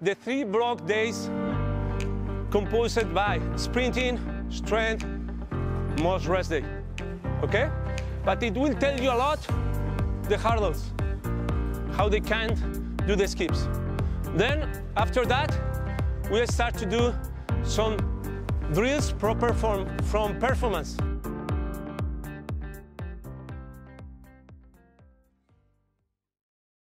the three block days composed by sprinting, strength, most rest day. Okay? But it will tell you a lot the hurdles, how they can do the skips. Then, after that, we start to do some drills proper from, from performance.